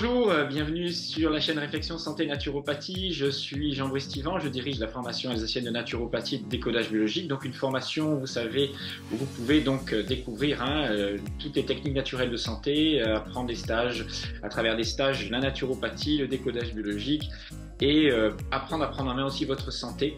Bonjour, euh, bienvenue sur la chaîne Réflexion Santé Naturopathie. Je suis Jean-Brice Stivan, je dirige la formation alsacienne de naturopathie et de décodage biologique. Donc une formation, vous savez, où vous pouvez donc euh, découvrir hein, euh, toutes les techniques naturelles de santé, apprendre des stages, à travers des stages, la naturopathie, le décodage biologique et apprendre à prendre en main aussi votre santé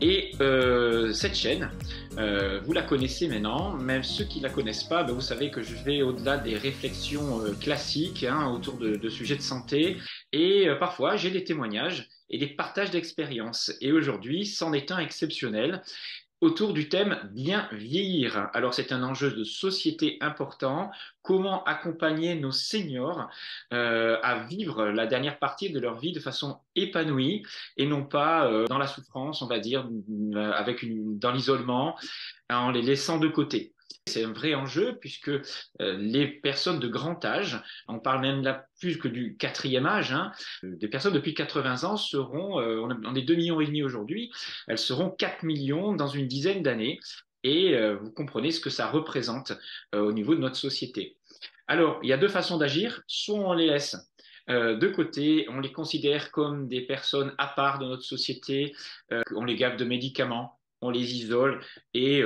et euh, cette chaîne, euh, vous la connaissez maintenant, même ceux qui ne la connaissent pas, ben, vous savez que je vais au-delà des réflexions euh, classiques hein, autour de, de, sujets de santé, et parfois j'ai des témoignages et des partages d'expériences. Et aujourd'hui, c'en est un exceptionnel autour du thème bien vieillir. Alors c'est un enjeu de société important. Comment accompagner nos seniors euh, à vivre la dernière partie de leur vie de façon épanouie et non pas euh, dans la souffrance, on va dire, euh, avec une, dans l'isolement, en les laissant de côté. C'est un vrai enjeu puisque euh, les personnes de grand âge, on parle même là plus que du quatrième âge, hein, des personnes depuis 80 ans seront, euh, on est 2 millions et demi aujourd'hui, elles seront 4 millions dans une dizaine d'années et euh, vous comprenez ce que ça représente au niveau de notre société. Alors, il y a deux façons d'agir, soit on les laisse de côté, on les considère comme des personnes à part de notre société, on les gave de médicaments, on les isole et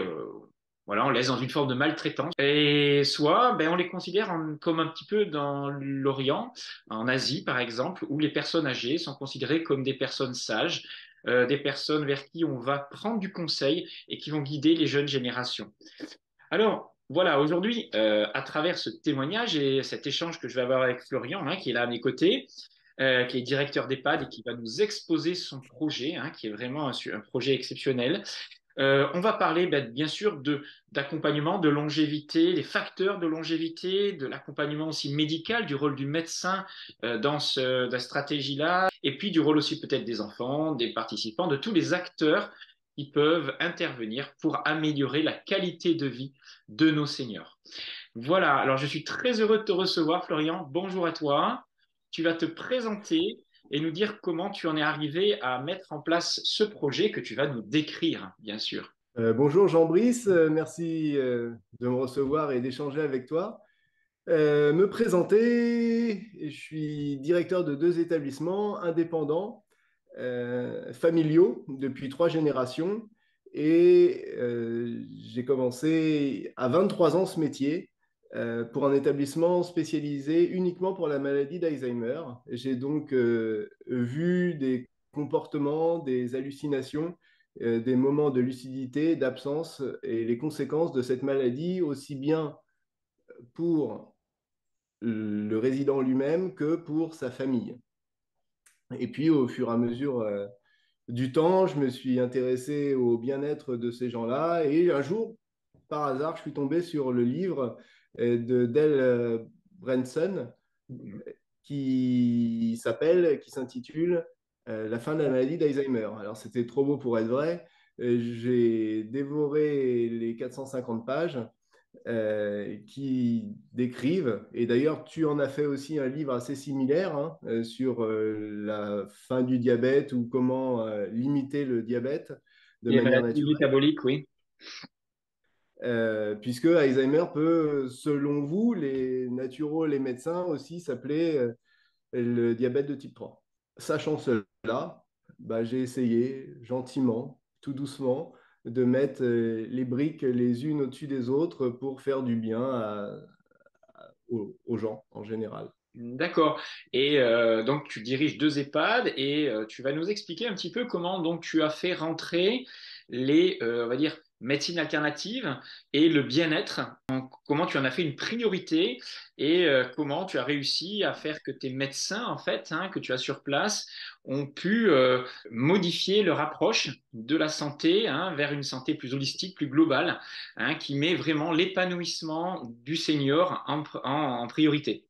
voilà, on laisse dans une forme de maltraitance. Et soit, ben, on les considère comme un petit peu dans l'Orient, en Asie par exemple, où les personnes âgées sont considérées comme des personnes sages, euh, des personnes vers qui on va prendre du conseil et qui vont guider les jeunes générations. Alors, voilà, aujourd'hui, euh, à travers ce témoignage et cet échange que je vais avoir avec Florian, hein, qui est là à mes côtés, euh, qui est directeur d'EHPAD et qui va nous exposer son projet, hein, qui est vraiment un projet exceptionnel. Euh, on va parler ben, bien sûr d'accompagnement, de, longévité, les facteurs de longévité, de l'accompagnement aussi médical, du rôle du médecin euh, dans cette stratégie-là, et puis du rôle aussi peut-être des enfants, des participants, de tous les acteurs qui peuvent intervenir pour améliorer la qualité de vie de nos seniors. Voilà, alors je suis très heureux de te recevoir, Florian. Bonjour à toi. Tu vas te présenter et nous dire comment tu en es arrivé à mettre en place ce projet que tu vas nous décrire, bien sûr. Euh, bonjour Jean-Brice, euh, merci euh, de me recevoir et d'échanger avec toi. me présenter, je suis directeur de deux établissements indépendants, familiaux, depuis trois générations. Et j'ai commencé à 23 ans ce métier euh, pour un établissement spécialisé uniquement pour la maladie d'Alzheimer. J'ai donc euh, vu des comportements, des hallucinations, euh, des moments de lucidité, d'absence et les conséquences de cette maladie, aussi bien pour le résident lui-même que pour sa famille. Et puis, au fur et à mesure du temps, je me suis intéressé au bien-être de ces gens-là. Et un jour, par hasard, je suis tombé sur le livre de Del euh, Branson qui s'appelle, qui s'intitule euh, La fin de la maladie d'Alzheimer. Alors c'était trop beau pour être vrai. Euh, j'ai dévoré les 450 pages qui décrivent, et d'ailleurs tu en as fait aussi un livre assez similaire hein, sur la fin du diabète ou comment limiter le diabète de manière naturelle. métabolique, oui. Euh, puisque Alzheimer peut, selon vous, les naturaux, les médecins aussi, s'appeler euh, le diabète de type 3. Sachant cela, bah, j'ai essayé gentiment, tout doucement, de mettre euh, les briques les unes au-dessus des autres pour faire du bien aux, gens en général. D'accord. Et donc tu diriges deux EHPAD et tu vas nous expliquer un petit peu comment donc tu as fait rentrer les, on va dire, médecine alternative et le bien-être. Comment tu en as fait une priorité et euh, comment tu as réussi à faire que tes médecins, en fait, hein, que tu as sur place, ont pu euh, modifier leur approche de la santé hein, vers une santé plus holistique, plus globale, hein, qui met vraiment l'épanouissement du senior en, priorité.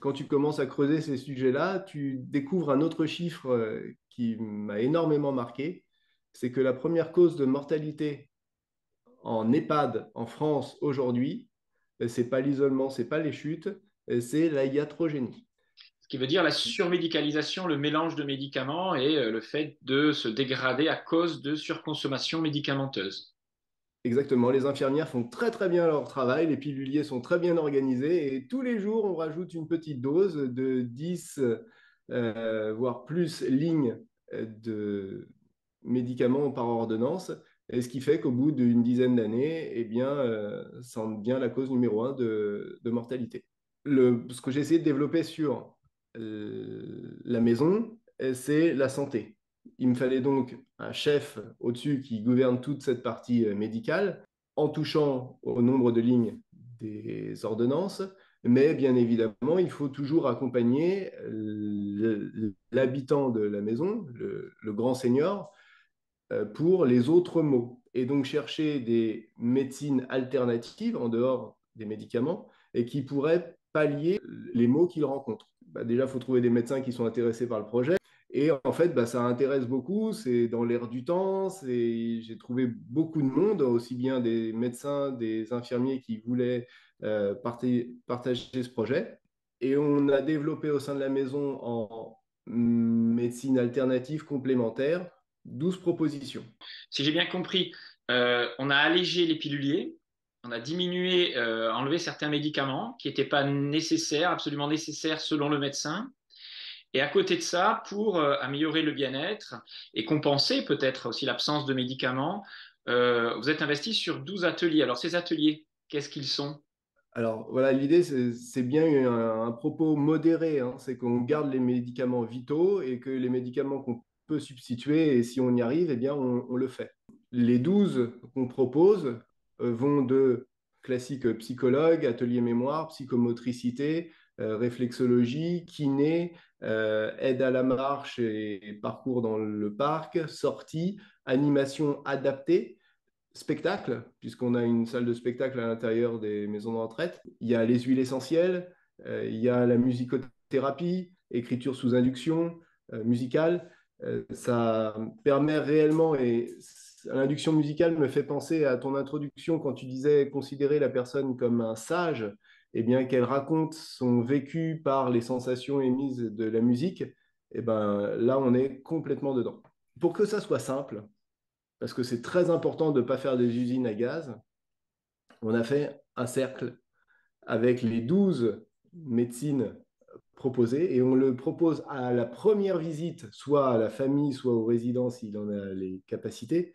Quand tu commences à creuser ces sujets-là, tu découvres un autre chiffre euh, qui m'a énormément marqué, c'est que la première cause de mortalité en EHPAD en France aujourd'hui, euh, c'est pas l'isolement, c'est pas les chutes, euh, c'est la iatrogénie. Ce qui veut dire la surmédicalisation, le mélange de médicaments et euh, le fait de se dégrader à cause de surconsommation médicamenteuse. Exactement, les infirmières font très très bien leur travail, les piluliers sont très bien organisés et tous les jours on rajoute une petite dose de 10 euh, voire plus lignes de médicaments par ordonnance, et ce qui fait qu'au bout d'une dizaine d'années, eh bien, euh, ça en devient la cause numéro un de, mortalité. Ce que j'ai essayé de développer sur euh, la maison, c'est la santé. Il me fallait donc un chef au-dessus qui gouverne toute cette partie euh, médicale en touchant au nombre de lignes des ordonnances, mais bien évidemment, il faut toujours accompagner l'habitant de la maison, le, grand seigneur, euh, pour les autres maux. Et donc chercher des médecines alternatives en dehors des médicaments et qui pourraient pallier les maux qu'il rencontre. Bah, déjà, il faut trouver des médecins qui sont intéressés par le projet. Et en fait, bah, ça intéresse beaucoup, c'est dans l'air du temps, j'ai trouvé beaucoup de monde, aussi bien des médecins, des infirmiers qui voulaient euh, partager ce projet. Et on a développé au sein de la maison en médecine alternative complémentaire 12 propositions. Si j'ai bien compris, euh, on a allégé les piluliers, on a diminué, euh, enlevé certains médicaments qui n'étaient pas nécessaires, absolument nécessaires selon le médecin. Et à côté de ça, pour euh, améliorer le bien-être et compenser peut-être aussi l'absence de médicaments, vous êtes investi sur 12 ateliers. Alors ces ateliers, qu'est-ce qu'ils sont? Alors voilà, l'idée, c'est bien un, propos modéré, hein. c'est qu'on garde les médicaments vitaux et que les médicaments qu'on peut substituer, et si on y arrive, eh bien, on, le fait. Les 12 qu'on propose euh, vont de classique psychologue, atelier mémoire, psychomotricité, réflexologie, kiné, euh, aide à la marche et, parcours dans le parc, sortie, animation adaptée, spectacle, puisqu'on a une salle de spectacle à l'intérieur des maisons de retraite. Il y a les huiles essentielles, euh, il y a la musicothérapie, écriture sous induction, euh, musicale. Ça permet réellement, et l'induction musicale me fait penser à ton introduction quand tu disais considérer la personne comme un sage eh bien, qu'elle raconte son vécu par les sensations émises de la musique, eh ben, là, on est complètement dedans. Pour que ça soit simple, parce que c'est très important de ne pas faire des usines à gaz, on a fait un cercle avec les 12 médecines proposées et on le propose à la première visite, soit à la famille, soit au résident s'il en a les capacités,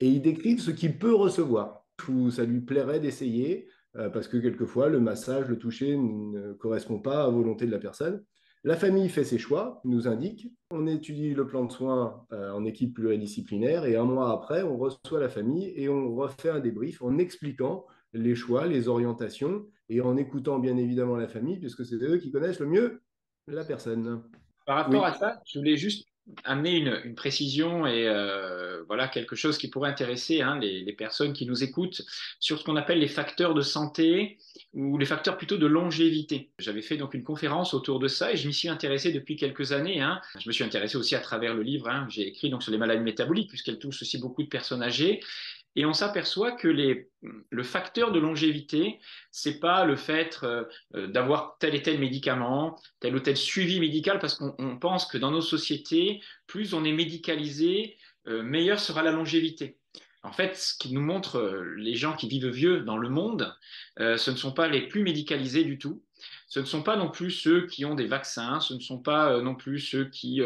et ils décrivent ce qu'il peut recevoir. Ou ça lui plairait d'essayer, euh, parce que quelquefois, le massage, le toucher ne correspond pas à la volonté de la personne. La famille fait ses choix, nous indique, on étudie le plan de soins euh, en équipe pluridisciplinaire et un mois après, on reçoit la famille et on refait un débrief en expliquant les choix, les orientations et en écoutant bien évidemment la famille puisque c'est eux qui connaissent le mieux la personne. Par rapport à ça, je voulais juste amener une, précision et euh, voilà quelque chose qui pourrait intéresser hein, les, personnes qui nous écoutent sur ce qu'on appelle les facteurs de santé ou les facteurs plutôt de longévité. J'avais fait donc une conférence autour de ça et je m'y suis intéressé depuis quelques années. Hein. Je me suis intéressé aussi à travers le livre hein, que j'ai écrit donc sur les maladies métaboliques puisqu'elles touchent aussi beaucoup de personnes âgées et on s'aperçoit que le facteur de longévité, c'est pas le fait euh, d'avoir tel et tel médicament, tel ou tel suivi médical, parce qu'on pense que dans nos sociétés, plus on est médicalisé, euh, meilleure sera la longévité. En fait, ce qui nous montre euh, les gens qui vivent vieux dans le monde, ce ne sont pas les plus médicalisés du tout. Ce ne sont pas non plus ceux qui ont des vaccins, ce ne sont pas non plus ceux qui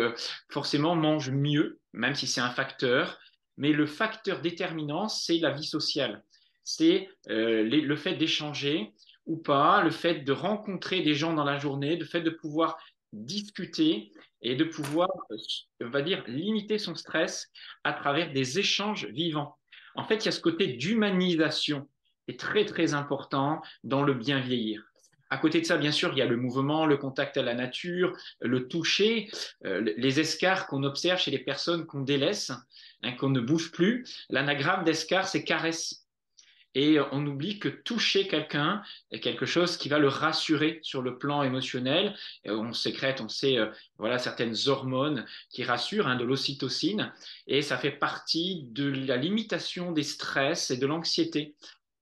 forcément mangent mieux, même si c'est un facteur mais le facteur déterminant, c'est la vie sociale. C'est euh, le fait d'échanger ou pas, le fait de rencontrer des gens dans la journée, le fait de pouvoir discuter et de pouvoir, on va dire, limiter son stress à travers des échanges vivants. En fait, il y a ce côté d'humanisation qui est très, très important dans le bien vieillir. À côté de ça, bien sûr, il y a le mouvement, le contact à la nature, le toucher, euh, les escarres qu'on observe chez les personnes qu'on délaisse, hein, qu'on ne bouge plus. L'anagramme d'escar, c'est caresse. Et on oublie que toucher quelqu'un est quelque chose qui va le rassurer sur le plan émotionnel. on sécrète, on sait, euh, voilà, certaines hormones qui rassurent, hein, de l'ocytocine, et ça fait partie de la limitation des stress et de l'anxiété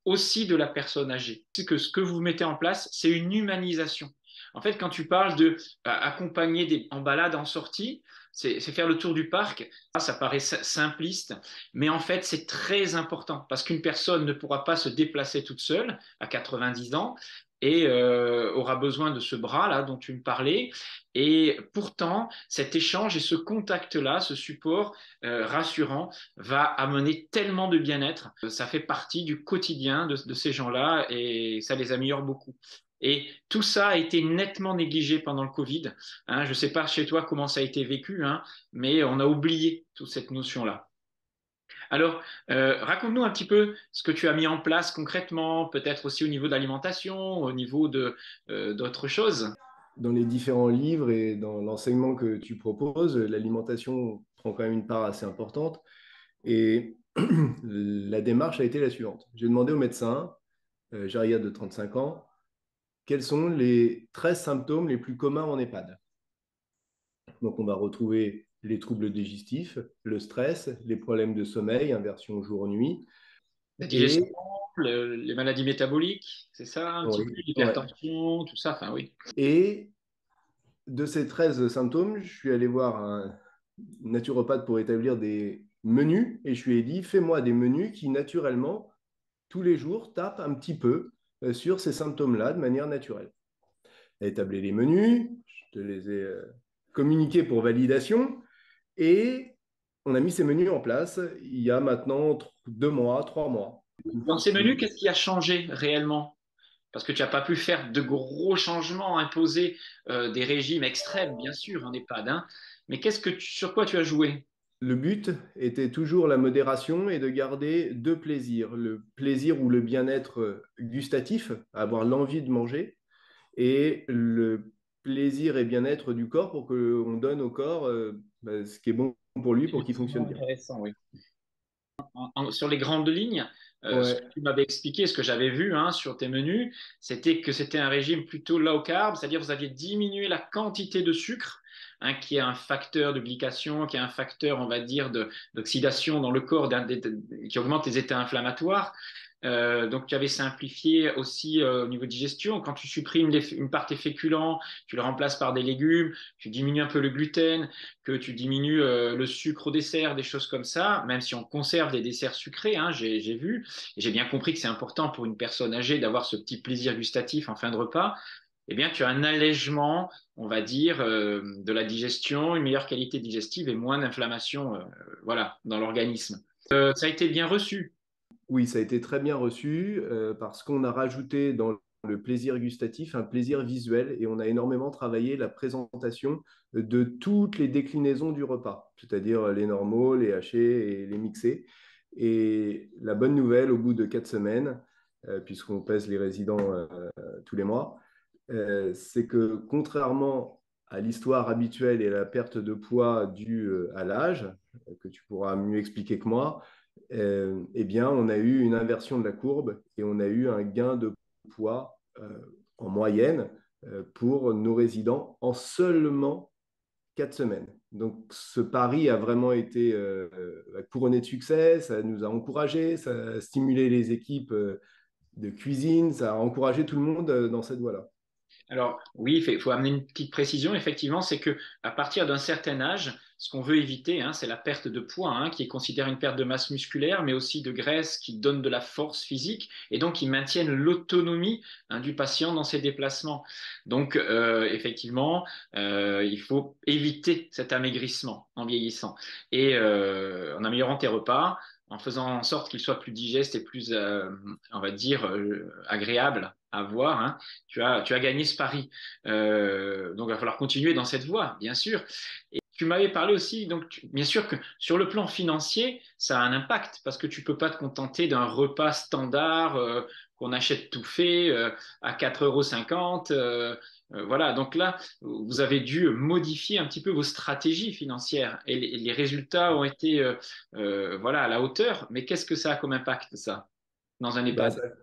aussi de la personne âgée. C'est que ce que vous mettez en place, c'est une humanisation. En fait, quand tu parles de euh, accompagner des, en balade, en sortie, c'est faire le tour du parc. Ça paraît simpliste, mais en fait, c'est très important parce qu'une personne ne pourra pas se déplacer toute seule à 90 ans et euh, aura besoin de ce bras-là dont tu me parlais. Et pourtant, cet échange et ce contact-là, ce support euh, rassurant, va amener tellement de bien-être. Ça fait partie du quotidien de, ces gens-là et ça les améliore beaucoup. Et tout ça a été nettement négligé pendant le Covid. Hein, je ne sais pas chez toi comment ça a été vécu, hein, mais on a oublié toute cette notion-là. Alors, euh, raconte-nous un petit peu ce que tu as mis en place concrètement, peut-être aussi au niveau de l'alimentation, au niveau euh, d'autres choses. Dans les différents livres et dans l'enseignement que tu proposes, l'alimentation prend quand même une part assez importante. Et la démarche a été la suivante. J'ai demandé au médecin, euh, de 35 ans, quels sont les 13 symptômes les plus communs en EHPAD. Donc, on va retrouver les troubles digestifs, le stress, les problèmes de sommeil, inversion jour-nuit. La digestion, les maladies métaboliques, c'est ça un l'hypertension, tout ça, enfin oui. Et de ces 13 symptômes, je suis allé voir un naturopathe pour établir des menus et je lui ai dit fais-moi des menus qui naturellement, tous les jours, tapent un petit peu sur ces symptômes-là de manière naturelle. Elle a établi les menus, je te les ai euh, communiqués pour validation. Et on a mis ces menus en place il y a maintenant deux mois, trois mois. Dans ces menus, qu'est-ce qui a changé réellement? Parce que tu n'as pas pu faire de gros changements, imposer euh, des régimes extrêmes, bien sûr, en EHPAD. Hein. Mais qu'est-ce que sur quoi tu as joué? Le but était toujours la modération et de garder deux plaisirs. Le plaisir ou le bien-être gustatif, avoir l'envie de manger, et le plaisir et bien-être du corps pour qu'on donne au corps euh, bah, ce qui est bon pour lui, pour qu'il fonctionne bien. Intéressant, oui. sur les grandes lignes, euh, ce que tu m'avais expliqué, ce que j'avais vu hein, sur tes menus, c'était que c'était un régime plutôt low carb, c'est-à-dire vous aviez diminué la quantité de sucre, hein, qui est un facteur de glycation, qui est un facteur, on va dire, d'oxydation dans le corps, qui augmente les états inflammatoires. Euh, donc, tu avais simplifié aussi euh, au niveau de digestion. Quand tu supprimes une part des féculents, tu le remplaces par des légumes, tu diminues un peu le gluten, que tu diminues euh, le sucre au dessert, des choses comme ça, même si on conserve des desserts sucrés, hein, j'ai vu. Et j'ai bien compris que c'est important pour une personne âgée d'avoir ce petit plaisir gustatif en fin de repas. Eh bien, tu as un allègement, on va dire, de la digestion, une meilleure qualité digestive et moins d'inflammation voilà, dans l'organisme. ça a été bien reçu. Oui, ça a été très bien reçu euh, parce qu'on a rajouté dans le plaisir gustatif un plaisir visuel et on a énormément travaillé la présentation de toutes les déclinaisons du repas, c'est-à-dire les normaux, les hachés et les mixés. Et la bonne nouvelle, au bout de quatre semaines, euh, puisqu'on pèse les résidents euh, tous les mois, c'est que contrairement à l'histoire habituelle et à la perte de poids due à l'âge, que tu pourras mieux expliquer que moi, euh, eh bien, on a eu une inversion de la courbe et on a eu un gain de poids euh, en moyenne euh, pour nos résidents en seulement quatre semaines. Donc, ce pari a vraiment été couronné de succès, ça nous a encouragés, ça a stimulé les équipes de cuisine, ça a encouragé tout le monde dans cette voie-là. Alors oui, il faut amener une petite précision. Effectivement, c'est que à partir d'un certain âge, ce qu'on veut éviter, hein, c'est la perte de poids, hein, qui est considérée une perte de masse musculaire, mais aussi de graisse qui donne de la force physique et donc qui maintiennent l'autonomie hein, du patient dans ses déplacements. Donc euh, effectivement, euh, il faut éviter cet amaigrissement en vieillissant et euh, en améliorant tes repas en faisant en sorte qu'il soit plus digeste et plus, on va dire, agréable à voir, hein, tu, as, tu as gagné ce pari. Euh, donc, il va falloir continuer dans cette voie, bien sûr. Tu m'avais parlé aussi, donc, bien sûr que sur le plan financier, ça a un impact parce que tu peux pas te contenter d'un repas standard euh, qu'on achète tout fait euh, à 4,50 euros. voilà, donc là, vous avez dû modifier un petit peu vos stratégies financières et les, résultats ont été voilà, à la hauteur. Mais qu'est-ce que ça a comme impact, ça, dans un EHPAD bah, ça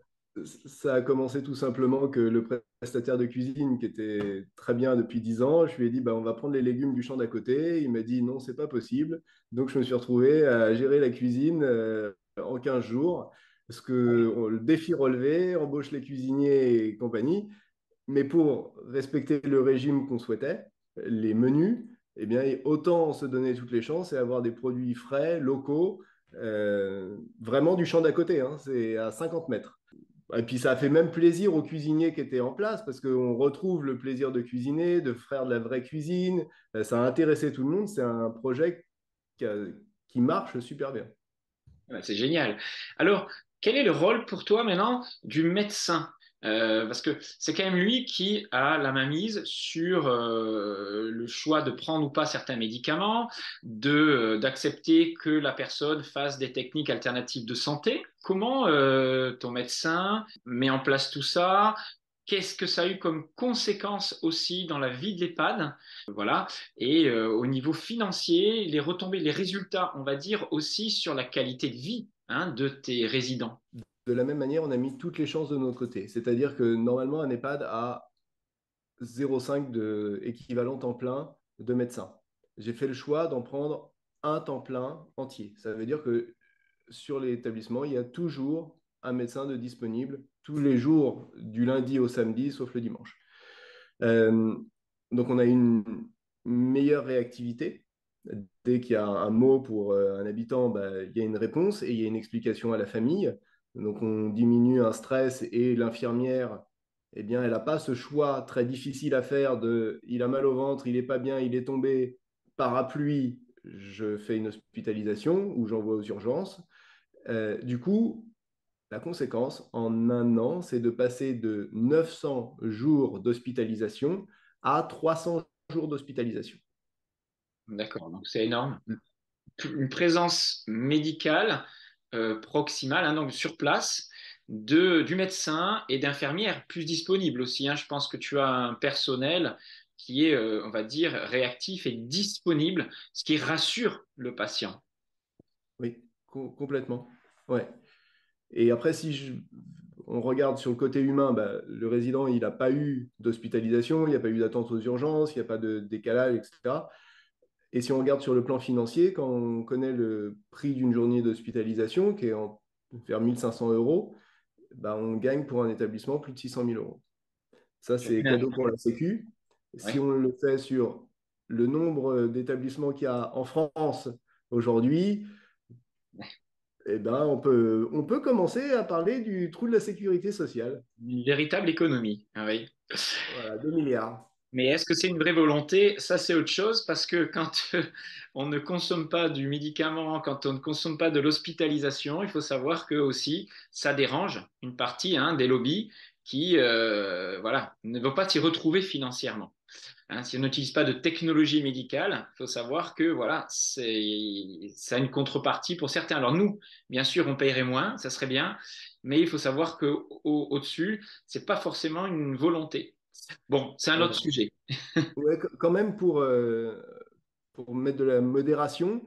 a commencé tout simplement que le prestataire de cuisine, qui était très bien depuis 10 ans, je lui ai dit bah, on va prendre les légumes du champ d'à côté. Il m'a dit non, c'est pas possible. Donc je me suis retrouvé à gérer la cuisine euh, en 15 jours. Parce que le défi relevé, embauche les cuisiniers et compagnie. Mais pour respecter le régime qu'on souhaitait, les menus, eh bien, autant se donner toutes les chances et avoir des produits frais, locaux, euh, vraiment du champ d'à côté. Hein. c'est à 50 mètres. Et puis ça a fait même plaisir aux cuisiniers qui étaient en place parce qu'on retrouve le plaisir de cuisiner, de faire de la vraie cuisine. Euh, ça a intéressé tout le monde. C'est un projet qui, marche super bien. C'est génial. Alors, quel est le rôle pour toi maintenant du médecin? Euh, parce que c'est quand même lui qui a la mainmise sur euh, le choix de prendre ou pas certains médicaments, de euh, d'accepter que la personne fasse des techniques alternatives de santé. Comment ton médecin met en place tout ça? Qu'est-ce que ça a eu comme conséquence aussi dans la vie de l'EHPAD Voilà. Et au niveau financier, les retombées, les résultats, on va dire aussi sur la qualité de vie hein, de tes résidents de la même manière, on a mis toutes les chances de notre côté. C'est-à-dire que normalement, un EHPAD a 0,5 de équivalent temps plein de médecins. J'ai fait le choix d'en prendre un temps plein entier. Ça veut dire que sur l'établissement, il y a toujours un médecin de disponible tous les jours du lundi au samedi, sauf le dimanche. Euh, donc on a une meilleure réactivité. Dès qu'il y a un mot pour euh, un habitant, bah, il y a une réponse et il y a une explication à la famille. Donc on diminue un stress et l'infirmière, eh bien, elle n'a pas ce choix très difficile à faire de il a mal au ventre, il n'est pas bien, il est tombé, parapluie, je fais une hospitalisation ou j'envoie aux urgences. Euh, du coup, la conséquence en un an, c'est de passer de 900 jours d'hospitalisation à 300 jours d'hospitalisation. D'accord, donc c'est énorme. Une présence médicale proximale, hein, donc sur place, de, du médecin et d'infirmières plus disponibles aussi. Hein. Je pense que tu as un personnel qui est, euh, on va dire, réactif et disponible, ce qui rassure le patient. Oui, complètement. Ouais. Et après, si on regarde sur le côté humain, bah, le résident, il n'a pas eu d'hospitalisation, il n'y a pas eu d'attente aux urgences, il n'y a pas de décalage, etc. Et si on regarde sur le plan financier, quand on connaît le prix d'une journée d'hospitalisation, qui est en, vers 1500 euros, bah on gagne pour un établissement plus de 600 000 euros. Ça, c'est cadeau pour la Sécu. Si on le fait sur le nombre d'établissements qu'il y a en France aujourd'hui, eh ben, on, peut, on peut commencer à parler du trou de la sécurité sociale. Une véritable économie, ah oui. Voilà, 2 milliards. Mais est-ce que c'est une vraie volonté? Ça, c'est autre chose parce que quand on ne consomme pas du médicament, quand on ne consomme pas de l'hospitalisation, il faut savoir que aussi ça dérange une partie hein, des lobbies qui euh, voilà, ne vont pas s'y retrouver financièrement. Hein, si on n'utilise pas de technologie médicale, il faut savoir que voilà, ça a une contrepartie pour certains. Alors nous, bien sûr, on paierait moins, ça serait bien, mais il faut savoir que au-dessus, c'est pas forcément une volonté. Bon, c'est un autre sujet. ouais, quand même, pour, euh, pour mettre de la modération,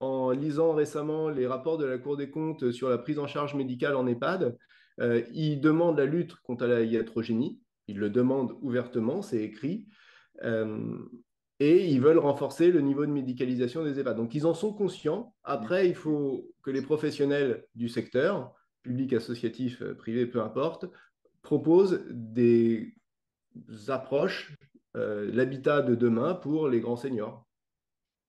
en lisant récemment les rapports de la Cour des comptes sur la prise en charge médicale en EHPAD, euh, ils demandent la lutte contre la iatrogénie. Ils le demandent ouvertement, c'est écrit. Euh, et ils veulent renforcer le niveau de médicalisation des EHPAD. Donc, ils en sont conscients. Après, il faut que les professionnels du secteur, public, associatif, privé, peu importe, proposent des approches euh, l'habitat de demain pour les grands seniors.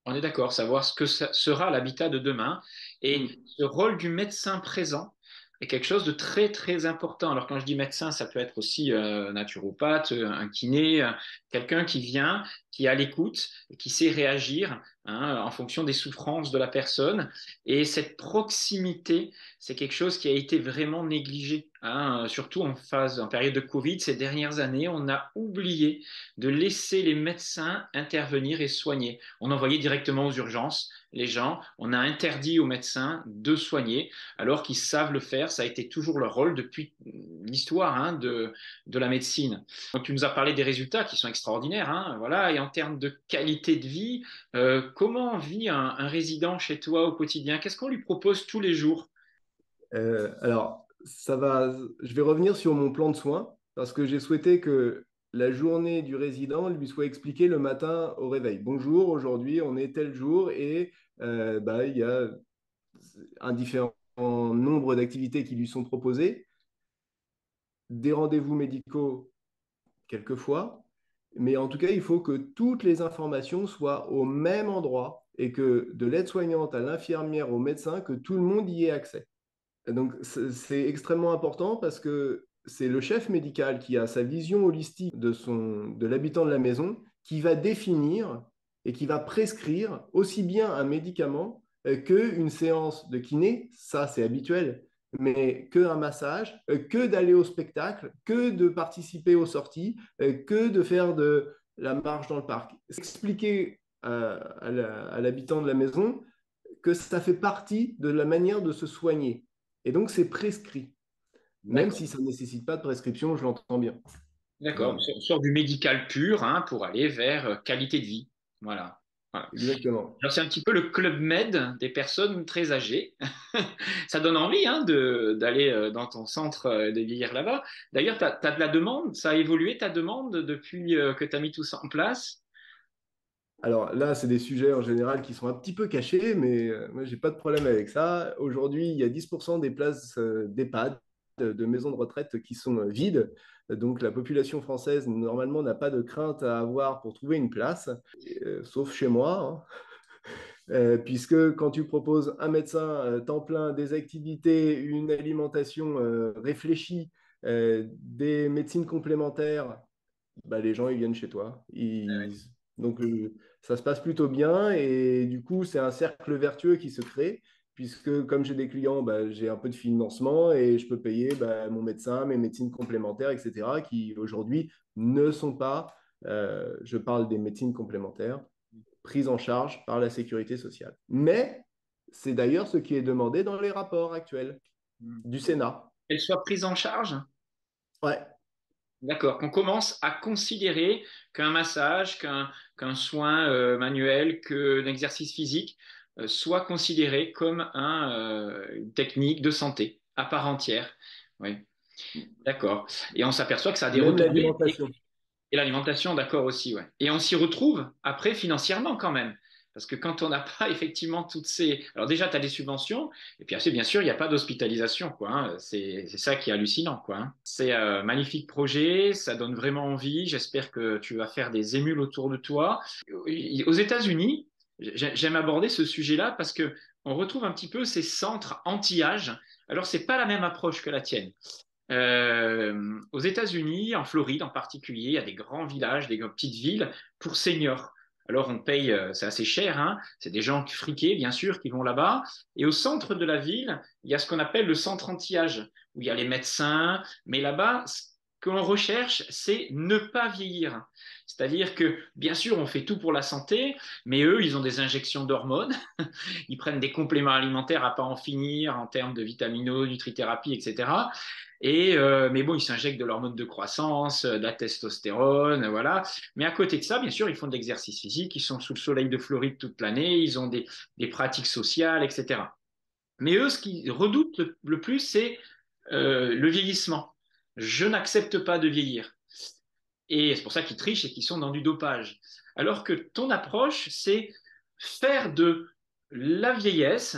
On est d'accord, savoir ce que sera l'habitat de demain et mm. ce rôle du médecin présent est quelque chose de très très important. Alors quand je dis médecin, ça peut être aussi euh, naturopathe, un kiné, quelqu'un qui vient, qui a l'écoute, qui sait réagir hein, en fonction des souffrances de la personne. Et cette proximité, c'est quelque chose qui a été vraiment négligé, hein, surtout en phase, en période de Covid. Ces dernières années, on a oublié de laisser les médecins intervenir et soigner. On envoyait directement aux urgences les gens. On a interdit aux médecins de soigner, alors qu'ils savent le faire. Ça a été toujours leur rôle depuis l'histoire hein, de, de la médecine. Tu nous as parlé des résultats qui sont extraordinaires. Hein, voilà. Et en termes de qualité de vie, euh, comment vit un, résident chez toi au quotidien? Qu'est-ce qu'on lui propose tous les jours? Euh, Alors, ça va. Je vais revenir sur mon plan de soins parce que j'ai souhaité que la journée du résident lui soit expliquée le matin au réveil. Bonjour, aujourd'hui on est tel jour et euh, bah, il y a un différent nombre d'activités qui lui sont proposées, des rendez-vous médicaux quelquefois, Mais en tout cas, il faut que toutes les informations soient au même endroit et que de l'aide-soignante à l'infirmière au médecin, que tout le monde y ait accès. Donc, c'est extrêmement important parce que c'est le chef médical qui a sa vision holistique de, de l'habitant de la maison qui va définir et qui va prescrire aussi bien un médicament euh, qu'une séance de kiné, ça c'est habituel, mais qu'un massage, euh, que d'aller au spectacle, que de participer aux sorties, euh, que de faire de la marche dans le parc. Expliquer à l'habitant de la maison que ça fait partie de la manière de se soigner. Et donc, c'est prescrit. Même si ça ne nécessite pas de prescription, je l'entends bien. D'accord, on sort du médical pur hein, pour aller vers qualité de vie. Voilà. Exactement. Alors, c'est un petit peu le club med des personnes très âgées. ça donne envie hein, d'aller euh, dans ton centre euh, de vieillir là-bas. D'ailleurs, tu as, de la demande? Ça a évolué ta demande depuis euh, que tu as mis tout ça en place? Alors là, c'est des sujets en général qui sont un petit peu cachés, mais moi, je n'ai pas de problème avec ça. Aujourd'hui, il y a 10% des places d'EHPAD, de maisons de retraite, qui sont vides. Donc la population française, normalement, n'a pas de crainte à avoir pour trouver une place, euh, sauf chez moi. Hein. Euh, puisque quand tu proposes un médecin euh, temps plein, des activités, une alimentation réfléchie, des médecines complémentaires, bah, les gens ils viennent chez toi. Ah donc ça se passe plutôt bien et du coup c'est un cercle vertueux qui se crée puisque comme j'ai des clients, bah, j'ai un peu de financement et je peux payer bah, mon médecin, mes médecines complémentaires, etc., qui aujourd'hui ne sont pas, euh, je parle des médecines complémentaires, prises en charge par la sécurité sociale. Mais c'est d'ailleurs ce qui est demandé dans les rapports actuels hmm. du Sénat. Qu'elles soient prises en charge? Ouais. D'accord, qu'on commence à considérer qu'un massage, qu'un soin euh, manuel, qu'un exercice physique euh, soit considéré comme un, euh, une technique de santé à part entière. Oui. D'accord. Et on s'aperçoit que ça a des retombées. Et, l'alimentation, d'accord aussi, ouais. Et on s'y retrouve après financièrement quand même. Parce que quand on n'a pas effectivement toutes ces... Alors déjà, tu as des subventions, et puis assez bien sûr, il n'y a pas d'hospitalisation. quoi. Hein. C'est ça qui est hallucinant. quoi. Hein. C'est un magnifique projet, ça donne vraiment envie. J'espère que tu vas faire des émules autour de toi. Aux États-Unis, J'aime aborder ce sujet-là parce que on retrouve un petit peu ces centres anti-âge. Alors, c'est pas la même approche que la tienne. Euh, aux États-Unis, en Floride en particulier, il y a des grands villages, des petites villes pour seniors. Alors on paye, euh, c'est assez cher, hein c'est des gens friqués bien sûr qui vont là-bas. Et au centre de la ville, il y a ce qu'on appelle le centre anti-âge, où il y a les médecins. Mais là-bas, ce qu'on recherche, c'est ne pas vieillir. C'est-à-dire que, bien sûr, on fait tout pour la santé, mais eux, ils ont des injections d'hormones, ils prennent des compléments alimentaires à pas en finir en termes de vitamino, nutrithérapie, etc. Et euh, mais bon, ils s'injectent de l'hormone de croissance, de la testostérone, voilà. Mais à côté de ça, bien sûr, ils font de l'exercice physique, ils sont sous le soleil de Floride toute l'année, ils ont des, pratiques sociales, etc. Mais eux, ce qu'ils redoutent le, plus, c'est euh, le vieillissement. Je n'accepte pas de vieillir. Et c'est pour ça qu'ils trichent et qu'ils sont dans du dopage. Alors que ton approche, c'est faire de la vieillesse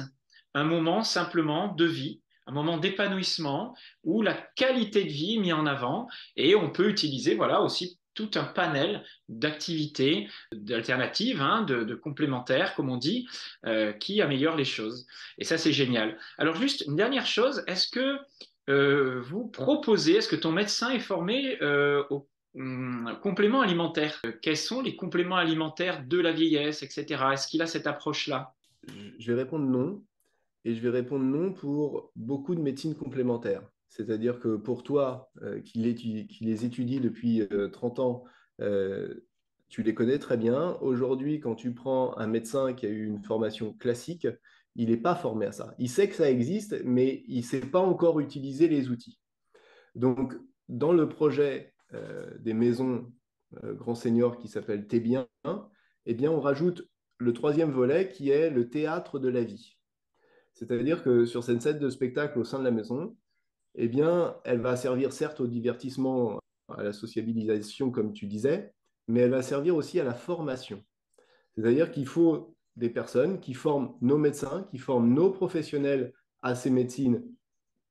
un moment simplement de vie, un moment d'épanouissement où la qualité de vie est mise en avant et on peut utiliser voilà aussi tout un panel d'activités, d'alternatives, hein, de, complémentaires, comme on dit, euh, qui améliorent les choses. Et ça, c'est génial. Alors juste une dernière chose, est-ce que euh, vous proposez, est-ce que ton médecin est formé euh, au Hum, compléments alimentaires. Euh, quels sont les compléments alimentaires de la vieillesse, etc. Est-ce qu'il a cette approche-là? Je vais répondre non. Et je vais répondre non pour beaucoup de médecines complémentaires. C'est-à-dire que pour toi, euh, qui, les étudie depuis 30 euh, ans, tu les connais très bien. Aujourd'hui, quand tu prends un médecin qui a eu une formation classique, il n'est pas formé à ça. Il sait que ça existe, mais il ne sait pas encore utiliser les outils. Donc, dans le projet euh, des maisons euh, grands seniors qui s'appellent T'es bien, eh bien, on rajoute le troisième volet qui est le théâtre de la vie. C'est-à-dire que sur cette scène de spectacle au sein de la maison, eh bien, elle va servir certes au divertissement, à la sociabilisation, comme tu disais, mais elle va servir aussi à la formation. C'est-à-dire qu'il faut des personnes qui forment nos médecins, qui forment nos professionnels à ces médecines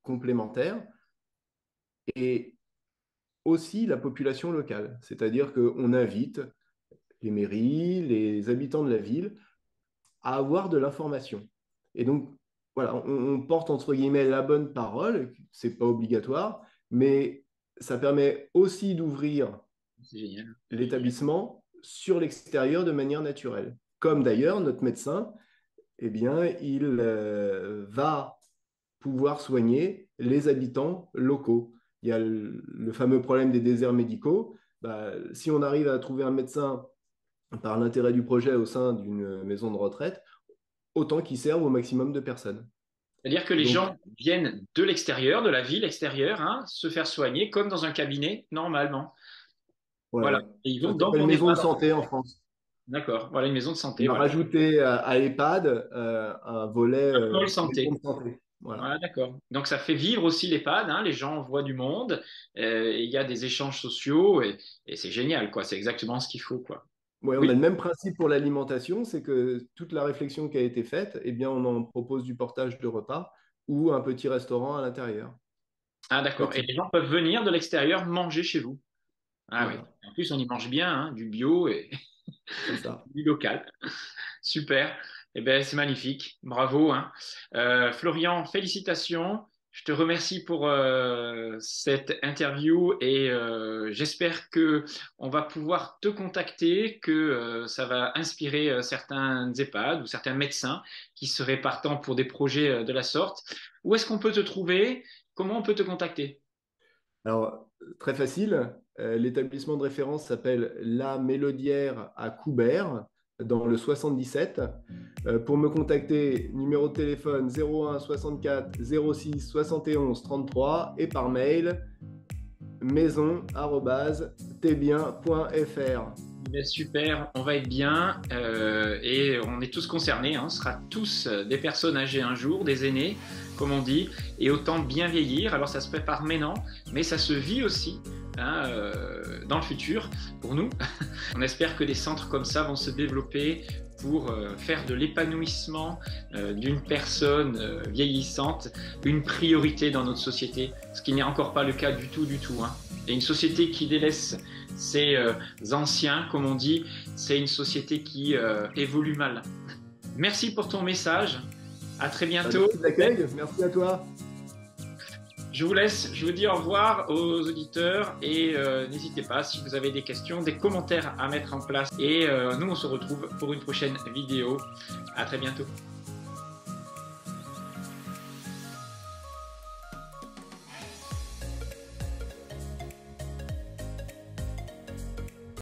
complémentaires. Et aussi la population locale. C'est-à-dire qu'on invite les mairies, les habitants de la ville à avoir de l'information. Et donc, voilà, on, porte entre guillemets la bonne parole, c'est pas obligatoire, mais ça permet aussi d'ouvrir l'établissement sur l'extérieur de manière naturelle. Comme d'ailleurs notre médecin, eh bien, il euh, va pouvoir soigner les habitants locaux. Il y a le, fameux problème des déserts médicaux. Bah, si on arrive à trouver un médecin par l'intérêt du projet au sein d'une maison de retraite, autant qu'il serve au maximum de personnes. C'est-à-dire que les gens viennent de l'extérieur, de la ville extérieure, hein, se faire soigner comme dans un cabinet normalement. Voilà. Et ils vont dans de santé en France. D'accord. Voilà une maison de santé. On a rajouté à, EHPAD euh, un volet euh, santé. Voilà, d'accord. Donc ça fait vivre aussi l'EHPAD, hein, les gens voient du monde, euh, il y a des échanges sociaux et, c'est génial, quoi. C'est exactement ce qu'il faut, quoi. Ouais, on a le même principe pour l'alimentation, c'est que toute la réflexion qui a été faite, eh bien, on en propose du portage de repas ou un petit restaurant à l'intérieur. Ah d'accord. Et les gens peuvent venir de l'extérieur manger chez vous. Ah oui. En plus, on y mange bien, hein, du bio et du local. Super. Eh ben, c'est magnifique. Bravo. Hein. Euh, Florian, félicitations. Je te remercie pour euh, cette interview et euh, j'espère que on va pouvoir te contacter, que ça va inspirer certains EHPAD ou certains médecins qui seraient partants pour des projets de la sorte. Où est-ce qu'on peut te trouver? Comment on peut te contacter? Alors, très facile. L'établissement de référence s'appelle La Mélodière à Coubert dans le 77. Euh, pour me contacter, numéro de téléphone 01 64 06 71 33 et par mail maison.tbien.fr. super, on va être bien euh, et on est tous concernés. Hein. on sera tous des personnes âgées un jour, des aînés, comme on dit, et autant bien vieillir. Alors ça se prépare maintenant, mais ça se vit aussi. Hein, euh, dans le futur pour nous. On espère que des centres comme ça vont se développer pour euh, faire de l'épanouissement euh, d'une personne vieillissante une priorité dans notre société, ce qui n'est encore pas le cas du tout, du tout. Hein. Et une société qui délaisse ses anciens, comme on dit, c'est une société qui évolue mal. Merci pour ton message. À très bientôt. Merci à toi. Je vous laisse, je vous dis au revoir aux auditeurs et euh, n'hésitez pas si vous avez des questions, des commentaires à mettre en place. Et euh, nous, on se retrouve pour une prochaine vidéo. À très bientôt.